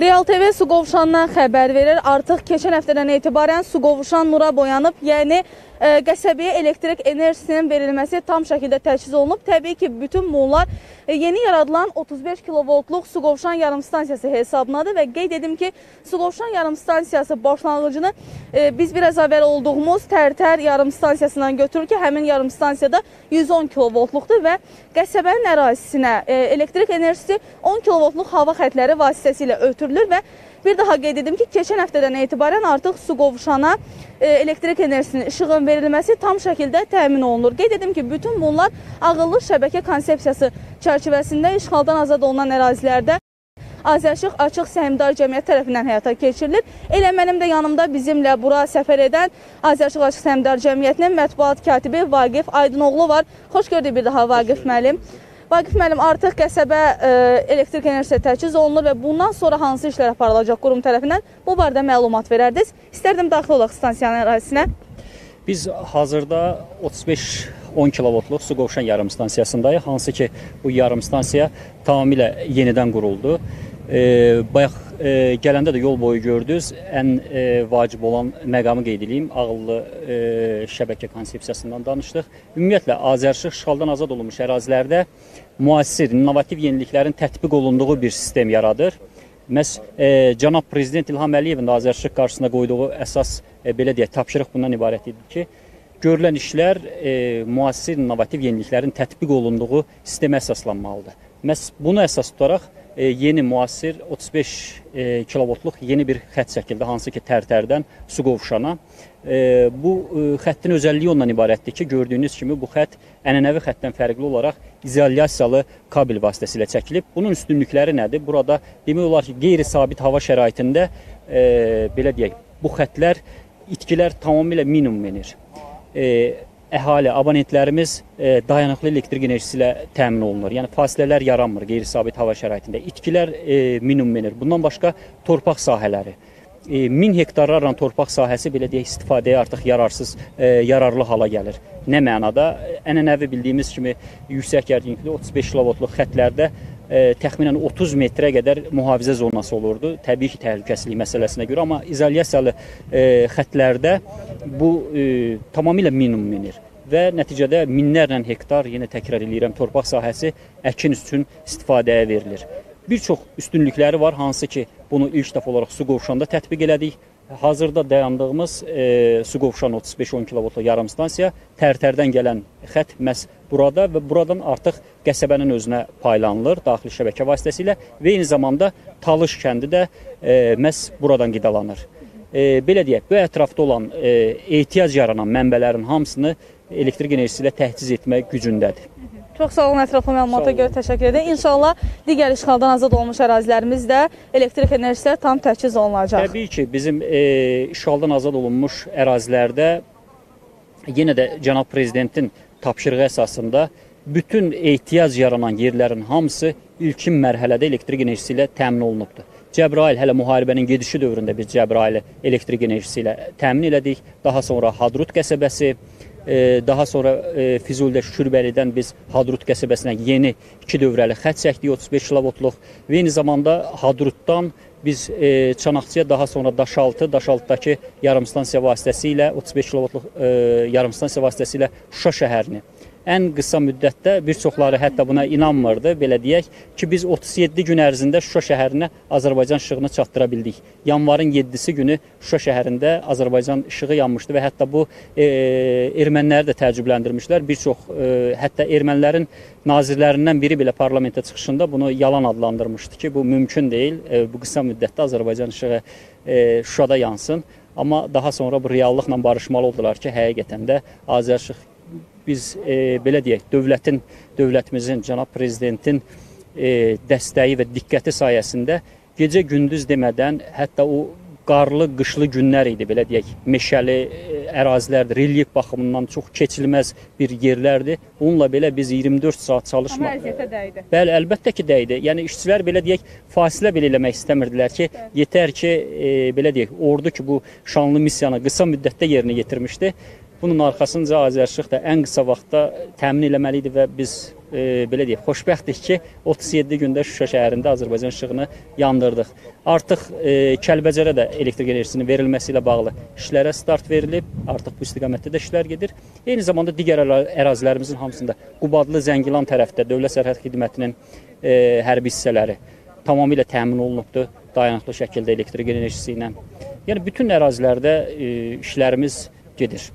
Real TV su qovşandan xəbər verir. Artıq keçən həftədən etibarən su qovşan nura boyanıb, yəni qəsəbəyə elektrik enerjisinin verilməsi tam şəkildə təchiz olunub. Təbii ki, bütün bunlar ə, yeni yaradılan 35 kilovoltluq su qovşan yarım stansiyası hesabınadır və qeyd edim ki, su qovşan yarım stansiyası başlanğıcını ə, biz biraz əvvəl olduğumuz Tərtər yarım stansiyasından götürür ki, həmin yarım stansiyada 110 kilovoltluqdur və qəsəbənin ərazisinə ə, elektrik enerjisi 10 kilovoltluq hava xətləri vasitəsilə ötürülür və bir daha qeyd edim ki, keçən həftədən etibarən artıq su qovşana e, elektrik enerjisinin işığın verilməsi tam şəkildə təmin olunur. Qeyd edim ki, bütün bunlar ağıllı şəbəkə konsepsiyası çərçivəsində işğaldan azad olunan ərazilərdə Azərşıq Açıq Səhmdar Cəmiyyət tərəfindən həyata keçirilir. Elə mənim də yanımda bizimlə bura səfər edən Azərşıq Açıq Səhmdar Cəmiyyətinin mətbuat katibi Vaqif Aydınoğlu var. Xoş gördük bir daha Vaqif müəllim. Vaqif müəllim, artıq qəsəbə ə, elektrik enerjisi təchiz olunur və bundan sonra hansı işlər aparılacaq qurum tərəfindən? Bu barədə məlumat verərdiniz. İstərdim daxil olaq stansiyanın ərazisinə. Biz hazırda 35-10 kilovoltluq su qovşan yarım stansiyasındayıq. Hansı ki, bu yarım stansiya tamamilə yenidən quruldu. E, bayaq e, gələndə də yol boyu gördünüz. Ən e, vacib olan məqamı qeyd edeyim. Ağıllı e, şəbəkə konsepsiyasından danışdıq. Ümumiyyətlə Azərşıq işğaldan azad olunmuş ərazilərdə müasir, innovativ yeniliklərin tətbiq olunduğu bir sistem yaradır. Məhz e, cənab prezident İlham Əliyevin də Azərşıq qarşısında qoyduğu əsas e, belə deyək, tapşırıq bundan ibarət idi ki, görülən işlər e, müasir innovativ yeniliklərin tətbiq olunduğu sistemə əsaslanmalıdır. Məhz bunu əsas tutaraq e, yeni müasir 35 e, kilovoltluq yeni bir xətt çəkildi, hansı ki Tərtərdən su qovşana. E, bu xəttin özəlliyi ondan ibarətdir ki, gördüyünüz kimi bu xətt ənənəvi xəttdən fərqli olaraq izolyasiyalı kabel vasitəsilə çəkilib. Bunun üstünlükləri nədir? Burada demək olar ki, qeyri-sabit hava şəraitində belə deyək, bu xəttlər itkilər tamamilə minimum enir. E, əhali, abonentlərimiz e, dayanıqlı elektrik enerjisi ilə təmin olunur. Yəni fasilələr yaranmır qeyri-sabit hava şəraitində. İtkilər e, minimum enir. Bundan başqa torpaq sahələri e, 1000 hektarlarla torpaq sahəsi belə deyək istifadəyə artıq yararsız, e, yararlı hala gəlir. Nə mənada? Ənənəvi bildiyimiz kimi yüksək gərginlikli 35 kilovoltluq xətlərdə e, təxminən 30 metrə qədər mühafizə zonası olurdu. Təbii ki, təhlükəsizlik məsələsinə görə, amma izolyasiyalı e, xətlərdə bu e, tamamilə minimum enir və nəticədə minlərlə hektar, yenə təkrar eləyirəm, torpaq sahəsi əkin üçün istifadəyə verilir. Bir çox üstünlükləri var, hansı ki, bunu ilk dəfə olaraq su qovşanda tətbiq elədik. Hazırda dayandığımız e, su qovşan 35-10 kilovoltluq yarım stansiya Tərtərdən gələn xətt məhz burada və buradan artıq qəsəbənin özünə paylanılır daxili şəbəkə vasitəsilə və eyni zamanda Talış kəndi də e, məhz buradan qidalanır. E, belə deyək, bu ətrafda olan e, ehtiyac yaranan mənbələrin hamısını elektrik enerjisi ilə təhciz etmək gücündədir. Çox sağ olun ətraflı məlumata görə təşəkkür edirəm. İnşallah digər işğaldan azad olmuş ərazilərimiz də elektrik enerjisi tam təchiz olunacaq. Təbii ki, bizim e, işğaldan azad olunmuş ərazilərdə yenə də cənab prezidentin tapşırığı əsasında bütün ehtiyac yaranan yerlərin hamısı ilkin mərhələdə elektrik enerjisi ilə təmin olunubdur. Cəbrayil hələ müharibənin gedişi dövründə biz Cəbraili elektrik enerjisi ilə təmin elədik. Daha sonra Hadrut qəsəbəsi, Daha sonra Füzulidə Şükürbəlidən biz Hadrut qəsəbəsinə yeni 2 dövrəli xətt çəkdik 35 kilovoltluq və eyni zamanda Hadrutdan biz e, Çanaqçıya daha sonra Daşaltı, Daşaltıdakı yarımstansiya vasitəsilə 35 kilovoltluq e, yarımstansiya vasitəsilə Şuşa şəhərini ən qısa müddətdə bir çoxları hətta buna inanmırdı, belə deyək ki, biz 37 gün ərzində Şuşa şəhərinə Azərbaycan işığını çatdıra bildik. Yanvarın 7-si günü Şuşa şəhərində Azərbaycan işığı yanmışdı və hətta bu e, erməniləri də təəccübləndirmişlər. Bir çox e, hətta ermənilərin nazirlərindən biri belə parlamentə çıxışında bunu yalan adlandırmışdı ki, bu mümkün deyil. E, bu qısa müddətdə Azərbaycan işığı e, Şuşada yansın. Amma daha sonra bu reallıqla barışmalı oldular ki, həqiqətən də Azərşıq biz e, belə deyək, dövlətin, dövlətimizin, cənab prezidentin e, dəstəyi və diqqəti sayəsində gecə gündüz demədən, hətta o qarlı, qışlı günlər idi, belə deyək, meşəli e, ərazilərdir, relyef baxımından çox keçilməz bir yerlərdir. Bununla belə biz 24 saat çalışma. Amma əziyyətə dəydi. Bəli, əlbəttə ki, dəydi. Yəni işçilər belə deyək, fasilə belə eləmək istəmirdilər ki, Bəli. yetər ki, e, belə deyək, ordu ki, bu şanlı missiyanı qısa müddətdə yerinə yetirmişdi Bunun arxasınca Azərişıq da ən qısa vaxtda təmin eləməli idi və biz e, belə deyək, xoşbəxtdik ki, 37 gündə Şuşa şəhərində Azərbaycan işığını yandırdıq. Artıq e, Kəlbəcərə də elektrik enerjisinin verilməsi ilə bağlı işlərə start verilib. Artıq bu istiqamətdə də işlər gedir. Eyni zamanda digər əra- ərazilərimizin hamısında Qubadlı, Zəngilan tərəfdə Dövlət Sərhəd Xidmətinin e, hərbi hissələri tamamilə təmin olunubdur dayanıqlı şəkildə elektrik enerjisi ilə. Yəni bütün ərazilərdə e, işlərimiz gedir.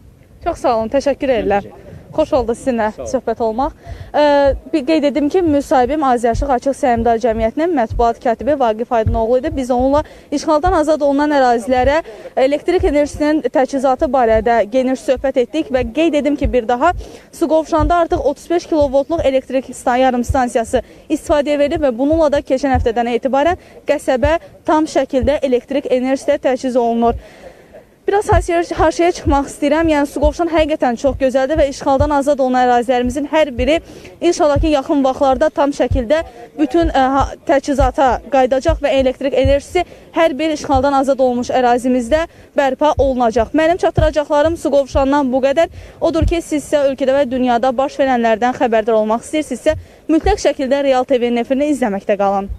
Çox sağ olun, təşəkkür edirəm. Xoş oldu sizinlə söhbət olmaq. Ə, bir qeyd edim ki, müsahibim Azərişıq Açıq Səhmdar Cəmiyyətinin mətbuat katibi Vaqif Aydınoğlu idi. Biz onunla işğaldan azad olunan ərazilərə elektrik enerjisinin təchizatı barədə geniş söhbət etdik və qeyd edim ki, bir daha Suqovuşanda artıq 35 kilovoltluq elektrik yarım stansiyası istifadəyə verilib və bununla da keçən həftədən etibarən qəsəbə tam şəkildə elektrik enerjisi təchiz olunur. Biraz haşiyə, çıxmaq istəyirəm. Yəni Suqovuşan həqiqətən çox gözəldir və işğaldan azad olunan ərazilərimizin hər biri inşallah ki, yaxın vaxtlarda tam şəkildə bütün ə, ha- təchizata qayıdacaq və elektrik enerjisi hər bir işğaldan azad olmuş ərazimizdə bərpa olunacaq. Mənim çatdıracaqlarım Suqovuşandan bu qədər. Odur ki, siz isə ölkədə və dünyada baş verənlərdən xəbərdar olmaq istəyirsinizsə, mütləq şəkildə Real TV-nin efirini izləməkdə qalın.